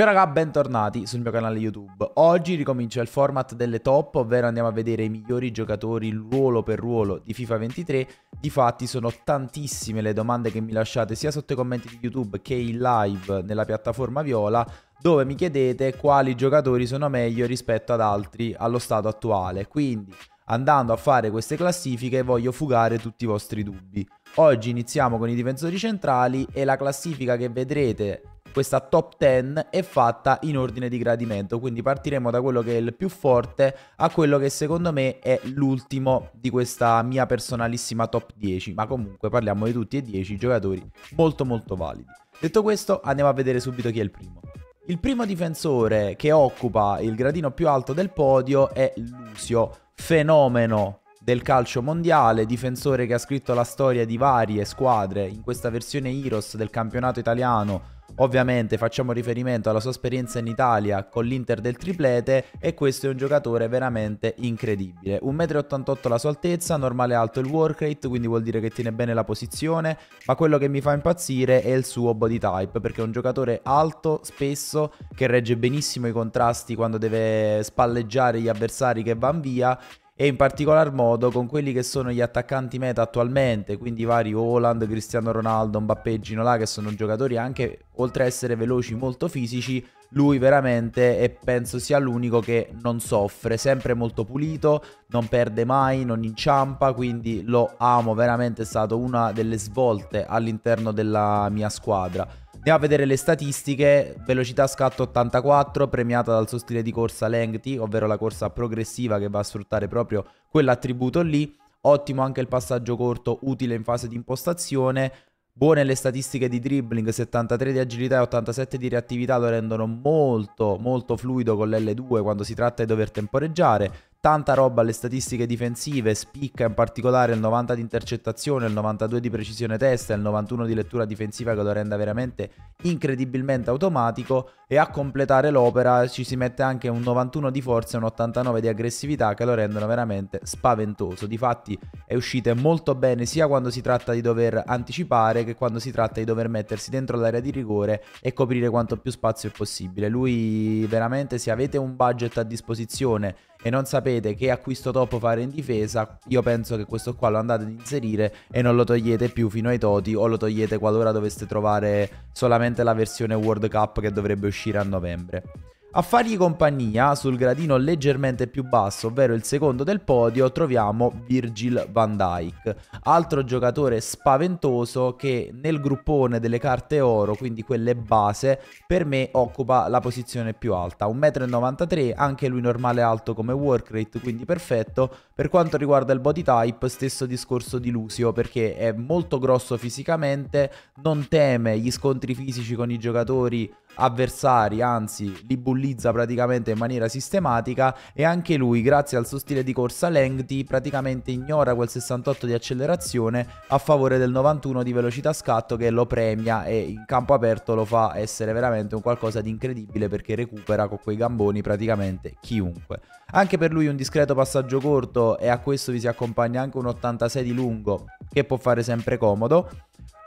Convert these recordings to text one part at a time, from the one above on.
Ciao raga, bentornati sul mio canale YouTube. Oggi ricomincia il format delle top, ovvero andiamo a vedere i migliori giocatori ruolo per ruolo di FIFA 23. Difatti sono tantissime le domande che mi lasciate sia sotto i commenti di YouTube che in live nella piattaforma Viola, dove mi chiedete quali giocatori sono meglio rispetto ad altri allo stato attuale. Quindi, andando a fare queste classifiche, voglio fugare tutti i vostri dubbi. Oggi iniziamo con i difensori centrali e la classifica che vedrete questa top 10 è fatta in ordine di gradimento, quindi partiremo da quello che è il più forte a quello che secondo me è l'ultimo di questa mia personalissima top 10, ma comunque parliamo di tutti e 10 giocatori molto molto validi. Detto questo, andiamo a vedere subito chi è il primo. Il primo difensore che occupa il gradino più alto del podio è Lucio, fenomeno del calcio mondiale, difensore che ha scritto la storia di varie squadre in questa versione Heroes del campionato italiano Ovviamente facciamo riferimento alla sua esperienza in Italia con l'Inter del triplete e questo è un giocatore veramente incredibile. 1,88 m la sua altezza, normale alto il work rate, quindi vuol dire che tiene bene la posizione, ma quello che mi fa impazzire è il suo body type, perché è un giocatore alto, spesso, che regge benissimo i contrasti quando deve spalleggiare gli avversari che vanno via e in particolar modo con quelli che sono gli attaccanti meta attualmente, quindi vari Holland, Cristiano Ronaldo, Mbappé, Ginola che sono giocatori anche oltre a essere veloci molto fisici, lui veramente e penso sia l'unico che non soffre, sempre molto pulito, non perde mai, non inciampa, quindi lo amo, veramente è stata una delle svolte all'interno della mia squadra. Andiamo a vedere le statistiche, velocità scatto 84 premiata dal suo stile di corsa lengthy, ovvero la corsa progressiva che va a sfruttare proprio quell'attributo lì. Ottimo anche il passaggio corto, utile in fase di impostazione. Buone le statistiche di dribbling, 73 di agilità e 87 di reattività lo rendono molto molto fluido con l'L2 quando si tratta di dover temporeggiare tanta roba alle statistiche difensive, spicca in particolare il 90 di intercettazione, il 92 di precisione testa il 91 di lettura difensiva che lo rende veramente incredibilmente automatico e a completare l'opera ci si mette anche un 91 di forza e un 89 di aggressività che lo rendono veramente spaventoso. Difatti è uscito molto bene sia quando si tratta di dover anticipare che quando si tratta di dover mettersi dentro l'area di rigore e coprire quanto più spazio è possibile. Lui veramente se avete un budget a disposizione e non sapete che acquisto top fare in difesa, io penso che questo qua lo andate ad inserire e non lo togliete più fino ai toti o lo togliete qualora doveste trovare solamente la versione World Cup che dovrebbe uscire a novembre. A fargli compagnia, sul gradino leggermente più basso, ovvero il secondo del podio, troviamo Virgil van Dijk, altro giocatore spaventoso che nel gruppone delle carte oro, quindi quelle base, per me occupa la posizione più alta. 1,93 m, anche lui normale alto come work rate, quindi perfetto. Per quanto riguarda il body type, stesso discorso di Lucio, perché è molto grosso fisicamente, non teme gli scontri fisici con i giocatori avversari, anzi li bullizza praticamente in maniera sistematica e anche lui grazie al suo stile di corsa lengthy praticamente ignora quel 68 di accelerazione a favore del 91 di velocità scatto che lo premia e in campo aperto lo fa essere veramente un qualcosa di incredibile perché recupera con quei gamboni praticamente chiunque. Anche per lui un discreto passaggio corto e a questo vi si accompagna anche un 86 di lungo che può fare sempre comodo.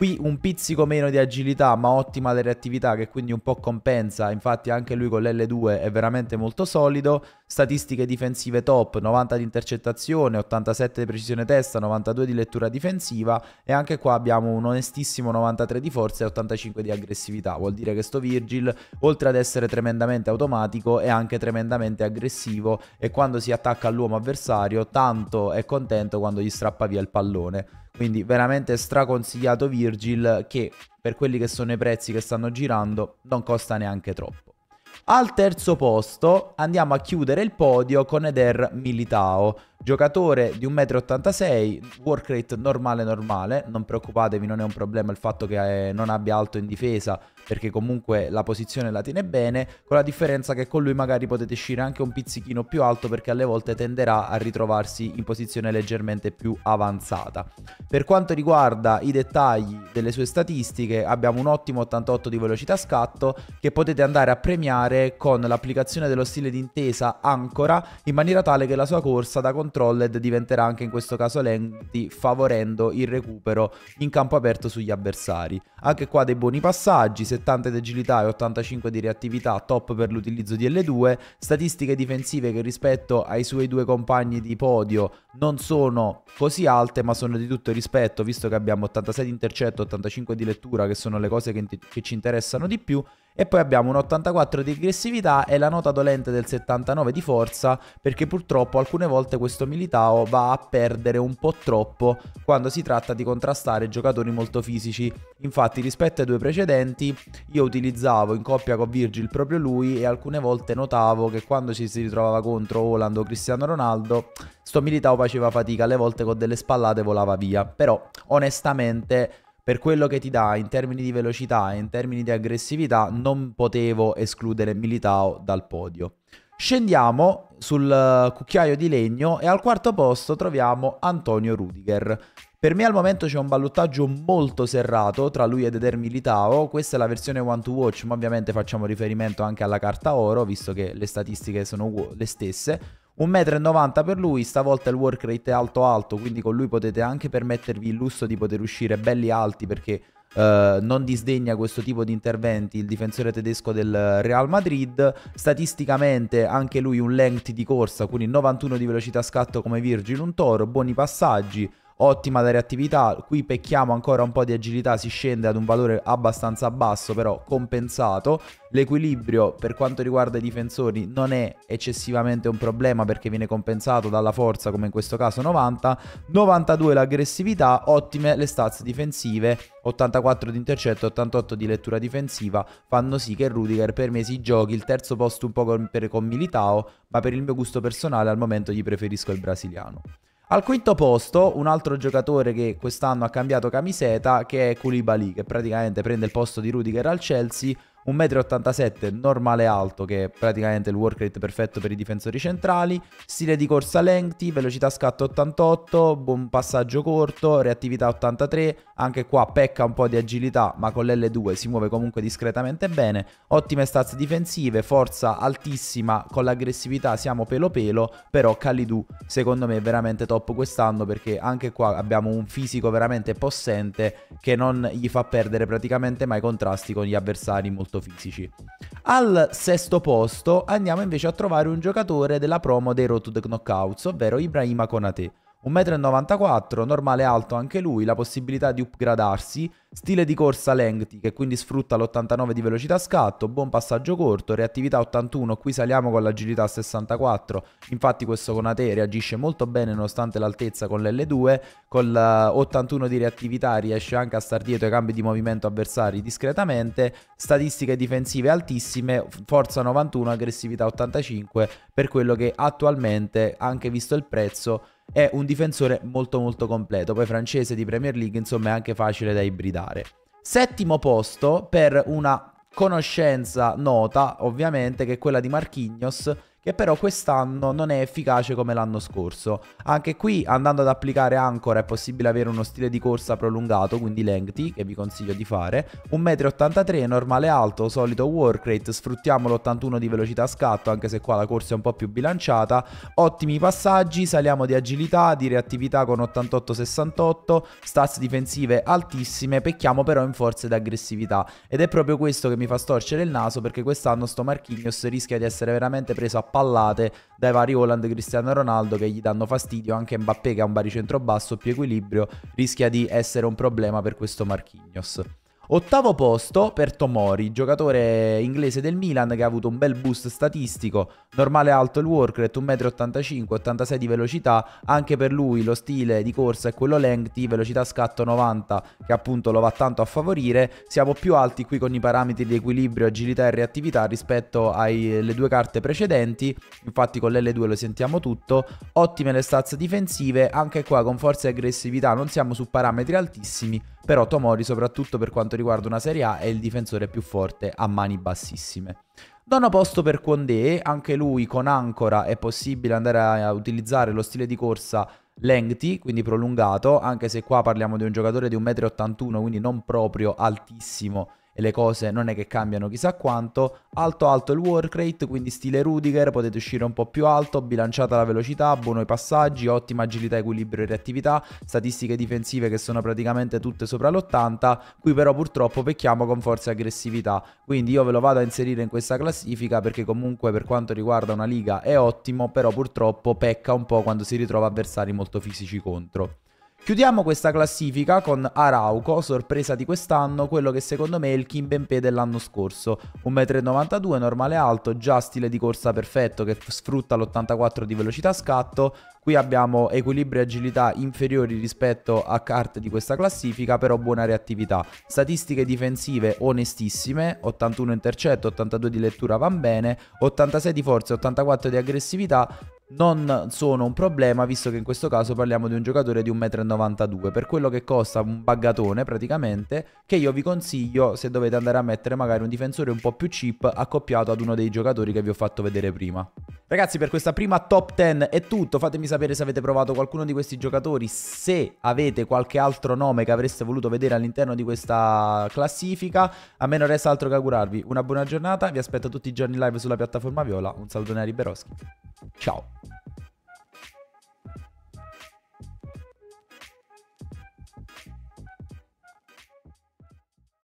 Qui un pizzico meno di agilità ma ottima la reattività che quindi un po' compensa, infatti anche lui con l'L2 è veramente molto solido, statistiche difensive top, 90 di intercettazione, 87 di precisione testa, 92 di lettura difensiva. E anche qua abbiamo un onestissimo 93 di forza e 85 di aggressività, vuol dire che sto Virgil oltre ad essere tremendamente automatico è anche tremendamente aggressivo. E quando si attacca all'uomo avversario tanto è contento quando gli strappa via il pallone. Quindi veramente straconsigliato Virgil che per quelli che sono i prezzi che stanno girando non costa neanche troppo. Al terzo posto andiamo a chiudere il podio con Eder Militao, giocatore di 1,86 m, work rate normale normale, non preoccupatevi non è un problema il fatto che eh, non abbia alto in difesa perché comunque la posizione la tiene bene, con la differenza che con lui magari potete uscire anche un pizzichino più alto perché alle volte tenderà a ritrovarsi in posizione leggermente più avanzata. Per quanto riguarda i dettagli delle sue statistiche abbiamo un ottimo 88 di velocità scatto che potete andare a premiare con l'applicazione dello stile d'intesa ancora in maniera tale che la sua corsa da controlled diventerà anche in questo caso lenti favorendo il recupero in campo aperto sugli avversari. Anche qua dei buoni passaggi, 70 di agilità e 85 di reattività, top per l'utilizzo di L2, statistiche difensive che rispetto ai suoi due compagni di podio non sono così alte, ma sono di tutto rispetto, visto che abbiamo 86 di intercetto, 85 di lettura, che sono le cose che, che ci interessano di più, e poi abbiamo un 84 di aggressività e la nota dolente del 79 di forza, perché purtroppo alcune volte questo Militao va a perdere un po' troppo quando si tratta di contrastare giocatori molto fisici. Infatti rispetto ai due precedenti io utilizzavo in coppia con Virgil proprio lui e alcune volte notavo che quando ci si ritrovava contro Holland o Cristiano Ronaldo, sto Militao faceva fatica, alle volte con delle spallate volava via. Però onestamente per quello che ti dà in termini di velocità e in termini di aggressività, non potevo escludere Militao dal podio. Scendiamo sul eh, cucchiaio di legno e al quarto posto troviamo Antonio Rudiger. Per me al momento c'è un ballottaggio molto serrato tra lui ed Eder Militao, questa è la versione one to watch ma ovviamente facciamo riferimento anche alla carta oro visto che le statistiche sono le stesse. 1,90m per lui, stavolta il work rate è alto alto, quindi con lui potete anche permettervi il lusso di poter uscire belli alti perché Uh, non disdegna questo tipo di interventi il difensore tedesco del Real Madrid. Statisticamente anche lui un length di corsa, quindi 91 di velocità scatto come Virgil, un toro, buoni passaggi, ottima da reattività, qui pecchiamo ancora un po' di agilità, si scende ad un valore abbastanza basso però compensato, l'equilibrio per quanto riguarda i difensori non è eccessivamente un problema perché viene compensato dalla forza come in questo caso 90, 92 l'aggressività, ottime le stats difensive, 84 di intercetto, 88 di lettura difensiva, fanno sì che Rudiger per me si giochi il terzo posto un po' con, per, con Militao, ma per il mio gusto personale al momento gli preferisco il brasiliano. Al quinto posto un altro giocatore che quest'anno ha cambiato camiseta che è Koulibaly che praticamente prende il posto di Rudiger al Chelsea 1,87 m normale alto che è praticamente il work rate perfetto per i difensori centrali, stile di corsa lenti, velocità scatto 88, buon passaggio corto, reattività 83, anche qua pecca un po' di agilità ma con l'L2 si muove comunque discretamente bene, ottime stats difensive, forza altissima, con l'aggressività siamo pelo pelo, però Kalidou secondo me è veramente top quest'anno perché anche qua abbiamo un fisico veramente possente che non gli fa perdere praticamente mai contrasti con gli avversari molto fisici. Al sesto posto andiamo invece a trovare un giocatore della promo dei Road to the Knockouts, ovvero Ibrahima Konate. 1,94 m, normale alto anche lui, la possibilità di upgradarsi, stile di corsa lengthy che quindi sfrutta l'89 di velocità scatto, buon passaggio corto, reattività 81, qui saliamo con l'agilità 64, infatti questo Conate reagisce molto bene nonostante l'altezza con l'L2, con l'81 di reattività riesce anche a star dietro ai cambi di movimento avversari discretamente, statistiche difensive altissime, forza 91, aggressività 85, per quello che attualmente, anche visto il prezzo, è un difensore molto molto completo, poi francese di Premier League insomma è anche facile da ibridare. Settimo posto per una conoscenza nota ovviamente che è quella di Marquinhos che però quest'anno non è efficace come l'anno scorso. Anche qui andando ad applicare Ancora è possibile avere uno stile di corsa prolungato, quindi lengthy, che vi consiglio di fare. 1,83 m, normale alto, solito work rate, sfruttiamo l'81 di velocità scatto, anche se qua la corsa è un po' più bilanciata. Ottimi passaggi, saliamo di agilità, di reattività con 88-68, stats difensive altissime, pecchiamo però in forza ed aggressività. Ed è proprio questo che mi fa storcere il naso perché quest'anno sto Marquinhos rischia di essere veramente preso a pallate dai vari Holland Cristiano Ronaldo che gli danno fastidio, anche Mbappé che ha un baricentro basso più equilibrio rischia di essere un problema per questo Marquinhos. Ottavo posto per Tomori, giocatore inglese del Milan che ha avuto un bel boost statistico, normale alto il work rate, 1,85 m, 86 di velocità, anche per lui lo stile di corsa è quello lengthy, velocità scatto 90 che appunto lo va tanto a favorire, siamo più alti qui con i parametri di equilibrio, agilità e reattività rispetto alle due carte precedenti, infatti con l'L2 lo sentiamo tutto, ottime le stats difensive, anche qua con forza e aggressività non siamo su parametri altissimi, però Tomori soprattutto per quanto riguarda una Serie A è il difensore più forte a mani bassissime. Nono posto per Condé, anche lui con ancora è possibile andare a utilizzare lo stile di corsa lengthy, quindi prolungato, anche se qua parliamo di un giocatore di 1,81 m, quindi non proprio altissimo e le cose non è che cambiano chissà quanto. Alto alto il work rate, quindi stile Rudiger, potete uscire un po' più alto, bilanciata la velocità, buono i passaggi, ottima agilità, equilibrio e reattività, statistiche difensive che sono praticamente tutte sopra l'80, qui però purtroppo pecchiamo con forza e aggressività, quindi io ve lo vado a inserire in questa classifica perché comunque per quanto riguarda una liga è ottimo, però purtroppo pecca un po' quando si ritrova avversari molto fisici contro. Chiudiamo questa classifica con Arauco, sorpresa di quest'anno, quello che secondo me è il Kim Bempe dell'anno scorso. 1,92 m, normale alto, già stile di corsa perfetto che sfrutta l'84 di velocità scatto. Qui abbiamo equilibrio e agilità inferiori rispetto a carte di questa classifica, però buona reattività. Statistiche difensive onestissime, 81 intercetto, 82 di lettura van bene, 86 di forza, 84 di aggressività, non sono un problema visto che in questo caso parliamo di un giocatore di 1,92 m per quello che costa un buggatone praticamente che io vi consiglio se dovete andare a mettere magari un difensore un po' più cheap accoppiato ad uno dei giocatori che vi ho fatto vedere prima. Ragazzi per questa prima top 10 è tutto, fatemi sapere se avete provato qualcuno di questi giocatori, se avete qualche altro nome che avreste voluto vedere all'interno di questa classifica, a me non resta altro che augurarvi una buona giornata, vi aspetto tutti i giorni live sulla piattaforma Viola, un salutone a Riberoschi, ciao!